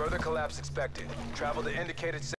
Further collapse expected. Travel to indicated...